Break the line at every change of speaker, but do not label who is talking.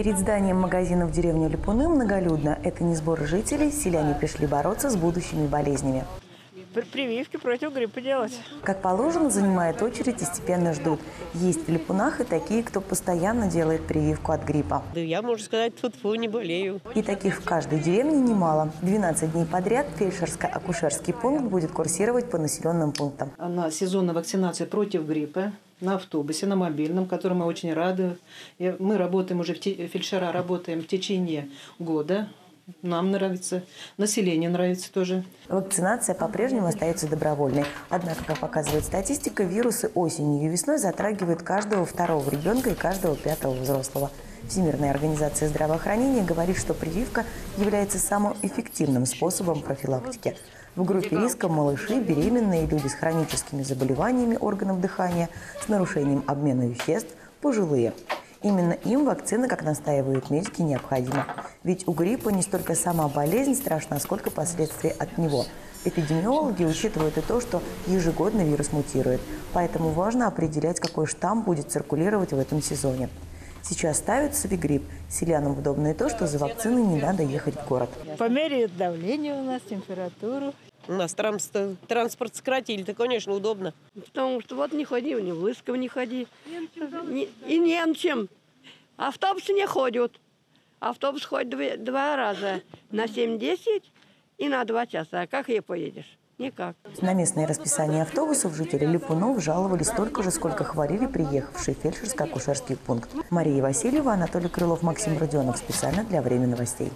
Перед зданием магазина в деревне Липуны многолюдно. Это не сбор жителей, селяне пришли бороться с будущими болезнями.
При- Прививки против гриппа делать.
Как положено, занимает очередь и степенно ждут. Есть в Липунах и такие, кто постоянно делает прививку от гриппа.
Да я, можно сказать, тут не болею.
И таких в каждой деревне немало. 12 дней подряд фельдшерско-акушерский пункт будет курсировать по населенным пунктам.
на сезонной вакцинации против гриппа на автобусе, на мобильном, которым мы очень рады. Мы работаем уже, фельдшера работаем в течение года. Нам нравится, населению нравится тоже.
Вакцинация по-прежнему остается добровольной. Однако, как показывает статистика, вирусы осенью и весной затрагивают каждого второго ребенка и каждого пятого взрослого. Всемирная организация здравоохранения говорит, что прививка является самым эффективным способом профилактики. В группе риска малыши, беременные, люди с хроническими заболеваниями органов дыхания, с нарушением обмена веществ, пожилые. Именно им вакцина, как настаивают медики, необходима. Ведь у гриппа не столько сама болезнь страшна, сколько последствия от него. Эпидемиологи учитывают и то, что ежегодно вирус мутирует. Поэтому важно определять, какой штамм будет циркулировать в этом сезоне. Сейчас ставят Савигрипп. Селянам удобно и то, что за вакциной не надо ехать в город.
Померяют давление у нас, температуру.
У нас транс- транспорт сократили, то, конечно, удобно.
Потому что вот не ходи, ни в Лысково не ходи. Не- и не на чем. Автобусы не ходят. Автобус ходит два раза. На 7-10 и на 2 часа. А как я поедешь? Никак.
На местное расписание автобусов жители Липунов жаловались столько же, сколько хвалили приехавший фельдшерско-акушерский пункт. Мария Васильева, Анатолий Крылов, Максим Родионов. Специально для Время новостей.